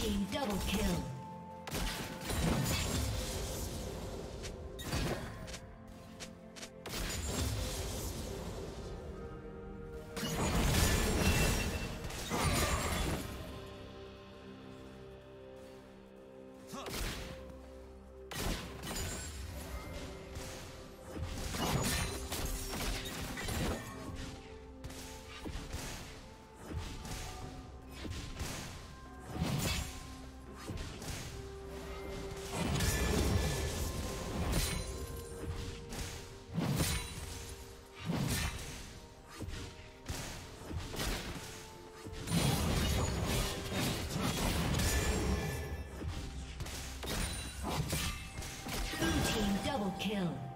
team double kill. Kill.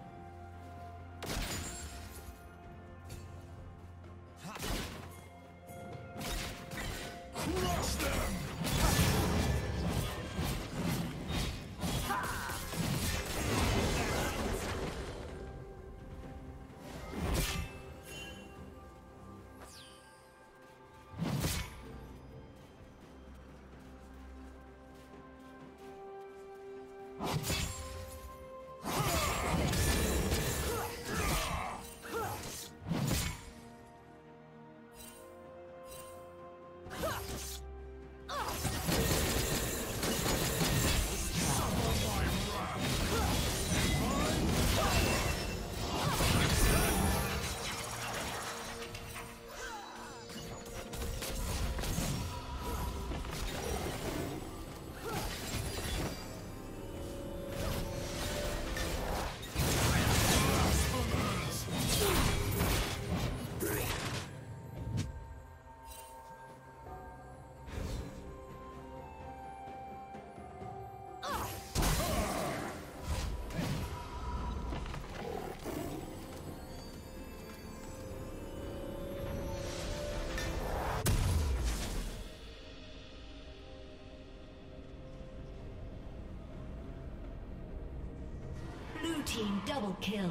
Team double kill.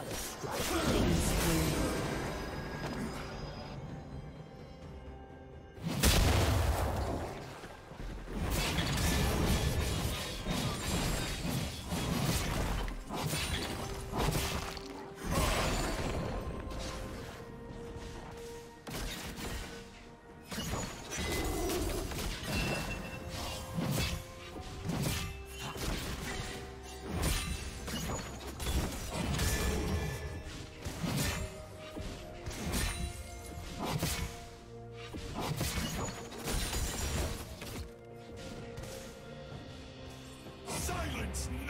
one. Giants.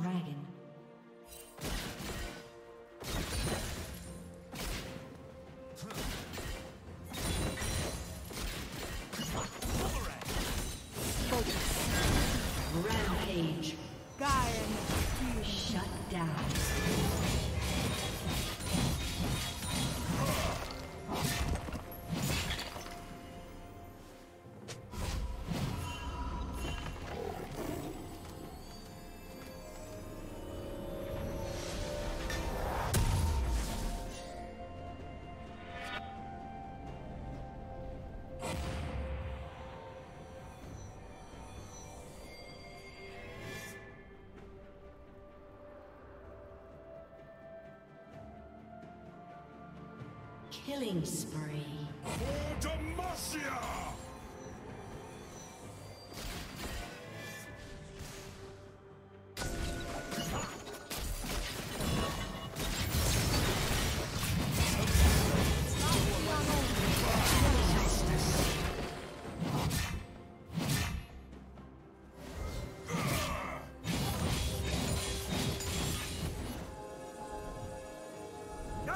Killing spree. For Demacia! No!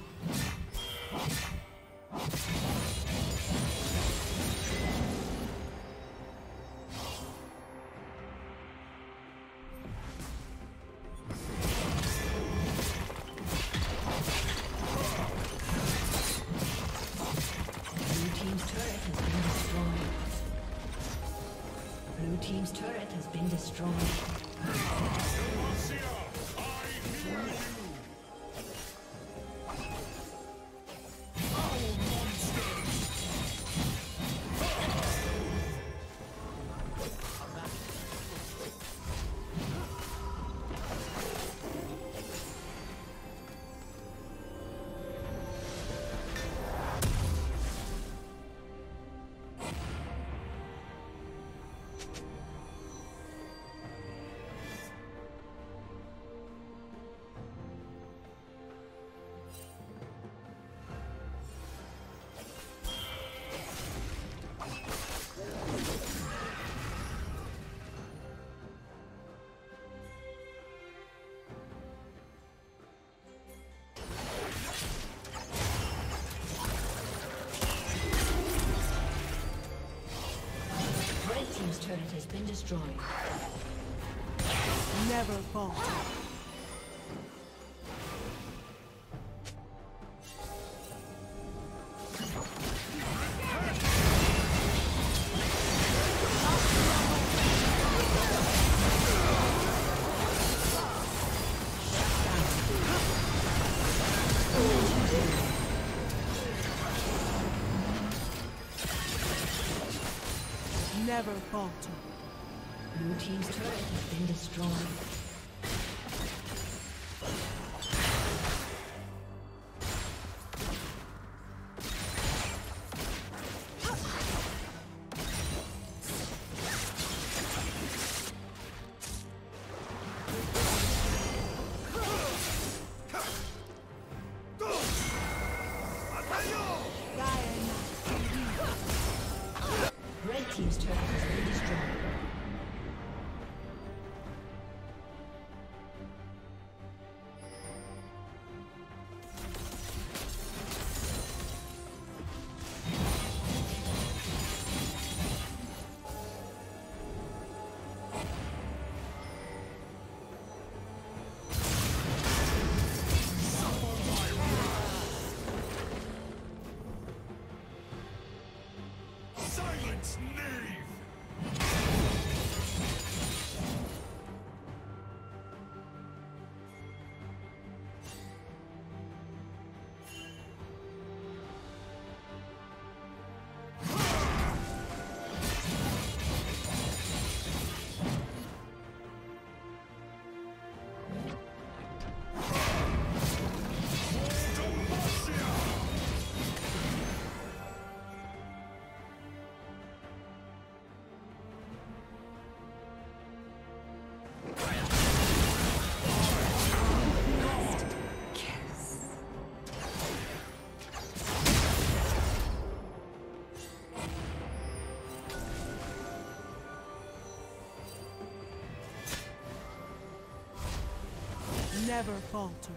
Been destroyed. Never falter. Never falter. Destroyed. Silence, Never falter.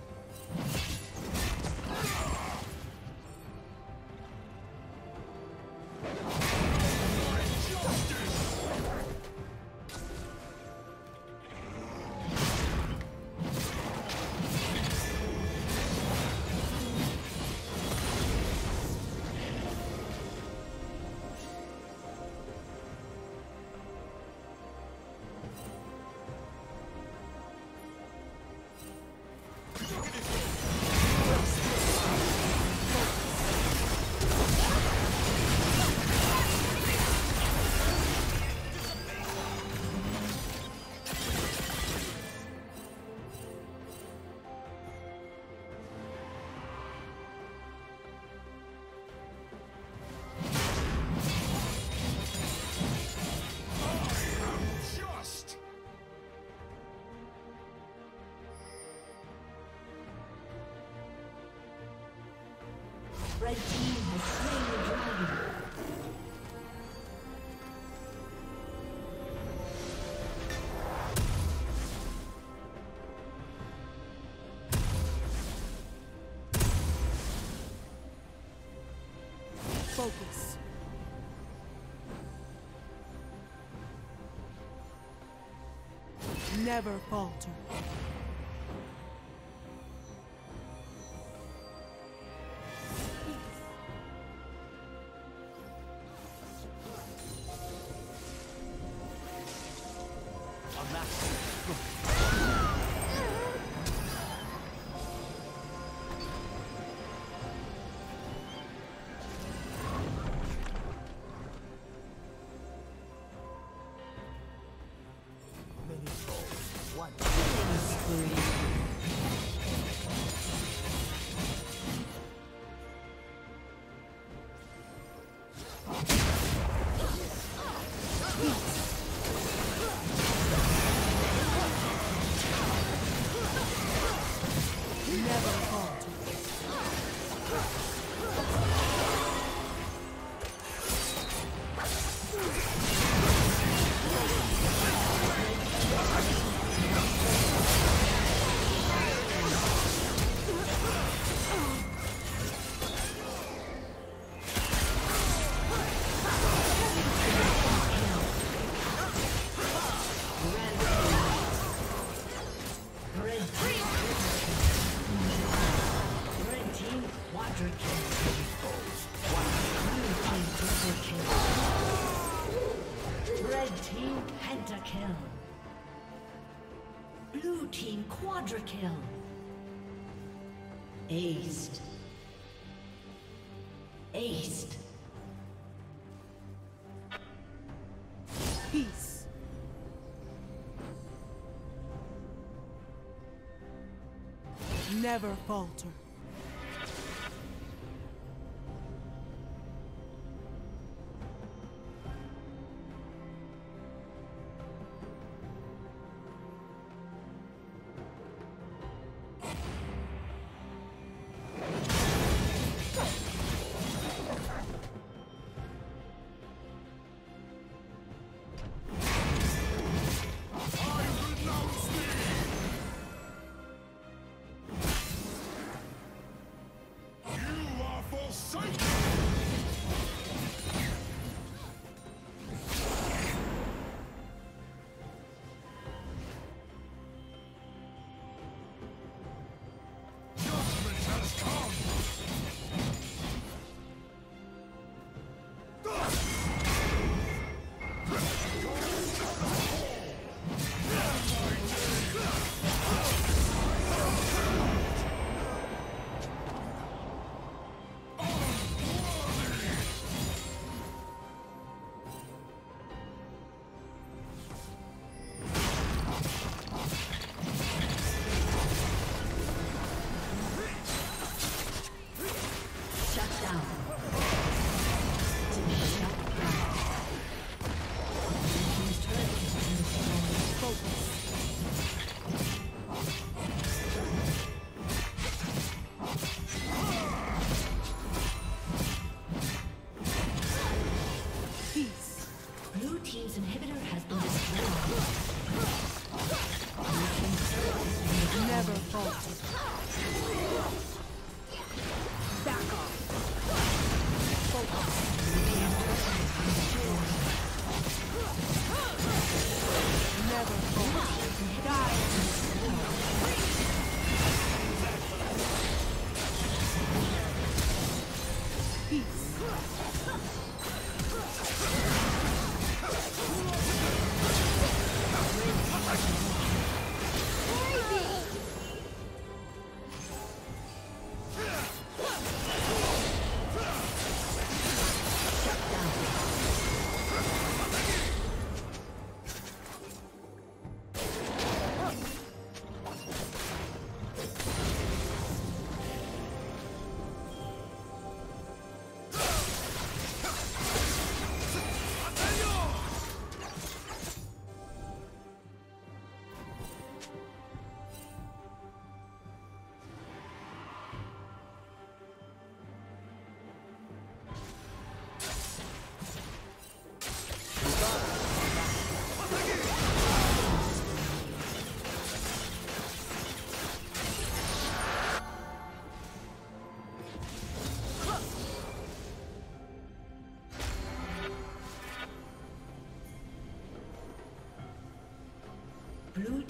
Never falter. Never Never falter. team's inhibitor has been destroyed. Never falter.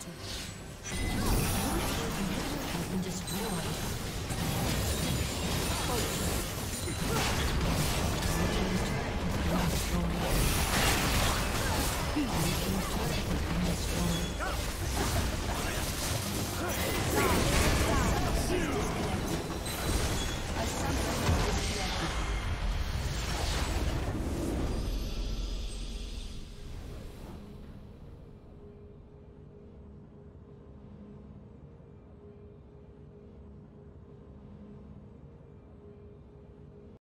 저.